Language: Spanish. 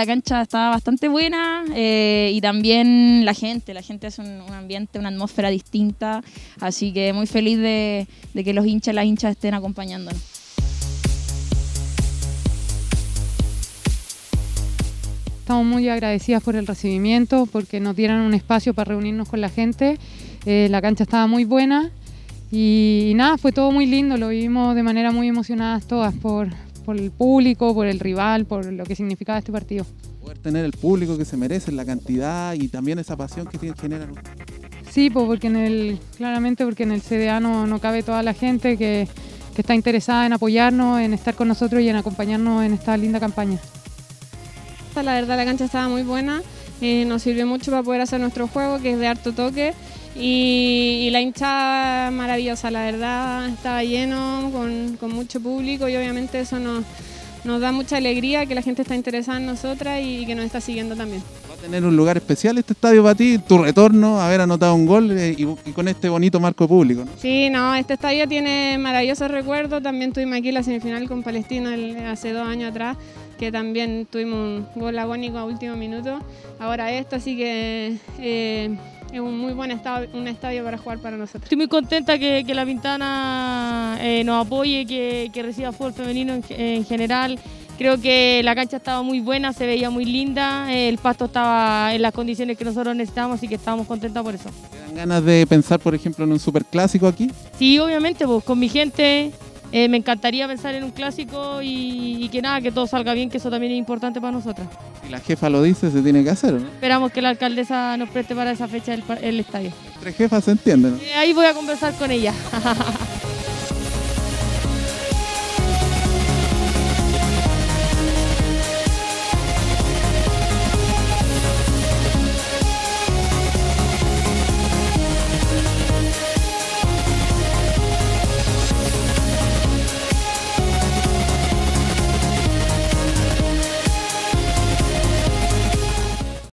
La cancha estaba bastante buena eh, y también la gente, la gente es un, un, ambiente, una atmósfera distinta, así que muy feliz de, de que los hinchas, las hinchas estén acompañándonos. Estamos muy agradecidas por el recibimiento, porque nos dieran un espacio para reunirnos con la gente. Eh, la cancha estaba muy buena y, y, nada, fue todo muy lindo, lo vivimos de manera muy emocionadas todas por, por el público, por el rival, por lo que significaba este partido. Poder tener el público que se merece, la cantidad y también esa pasión que generan. Sí, pues porque en el, claramente porque en el CDA no, no cabe toda la gente que, que, está interesada en apoyarnos, en estar con nosotros y en acompañarnos en esta linda campaña. La verdad la cancha estaba muy buena, eh, nos sirvió mucho para poder hacer nuestro juego que es de harto toque y, y, la hinchada maravillosa, la verdad estaba lleno, con, con mucho público y obviamente eso nos, nos, da mucha alegría que la gente está interesada en nosotras y que nos está siguiendo también. Va a tener un lugar especial este estadio para ti, tu retorno, haber anotado un gol eh, y, y, con este bonito marco público. ¿no? Sí, no, este estadio tiene maravillosos recuerdos, también tuvimos aquí la semifinal con Palestina hace dos años atrás que también tuvimos un gol agónico a último minuto, ahora esto, así que eh, es un muy buen estadio, un estadio para jugar para nosotros. Estoy muy contenta que, que la Pintana eh, nos apoye, que, que, reciba fútbol femenino en, en, general. Creo que la cancha estaba muy buena, se veía muy linda, el pasto estaba en las condiciones que nosotros necesitábamos, así que estábamos contentos por eso. ¿Te dan ganas de pensar, por ejemplo, en un superclásico aquí? Sí, obviamente, pues con mi gente, eh, me encantaría pensar en un clásico y, y, que nada, que todo salga bien, que eso también es importante para nosotras. Si la jefa lo dice, se tiene que hacer, ¿no? Esperamos que la alcaldesa nos preste para esa fecha el, el estadio. Tres jefas se entienden, ¿no? Eh, ahí voy a conversar con ella.